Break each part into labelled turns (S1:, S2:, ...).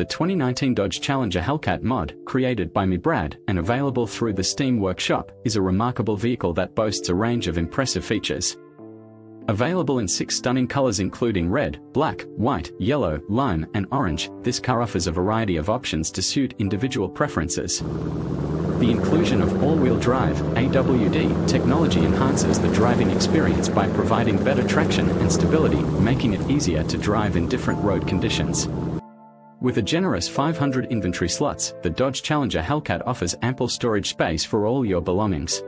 S1: the 2019 Dodge Challenger Hellcat mod, created by me Brad and available through the Steam Workshop, is a remarkable vehicle that boasts a range of impressive features. Available in six stunning colors including red, black, white, yellow, lime, and orange, this car offers a variety of options to suit individual preferences. The inclusion of all-wheel drive AWD technology enhances the driving experience by providing better traction and stability, making it easier to drive in different road conditions. With a generous 500 inventory slots, the Dodge Challenger Hellcat offers ample storage space for all your belongings.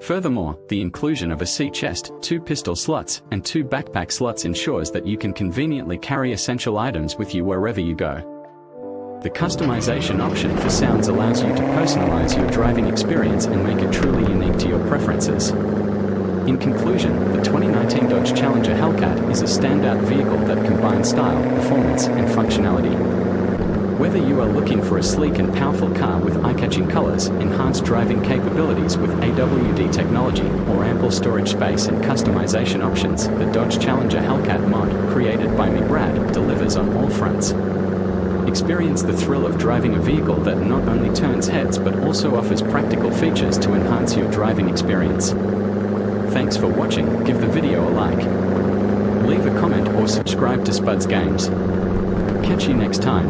S1: Furthermore, the inclusion of a seat chest, two pistol slots, and two backpack slots ensures that you can conveniently carry essential items with you wherever you go. The customization option for sounds allows you to personalize your driving experience and make it truly unique to your preferences. In conclusion, the 2019 Dodge Challenger Hellcat is a standout vehicle that combines style, performance, and functionality. Whether you are looking for a sleek and powerful car with eye-catching colors, enhanced driving capabilities with AWD technology, or ample storage space and customization options, the Dodge Challenger Hellcat mod, created by me delivers on all fronts. Experience the thrill of driving a vehicle that not only turns heads but also offers practical features to enhance your driving experience. Thanks for watching, give the video a like. Leave a comment or subscribe to Spudz Gamez. Catch you next time.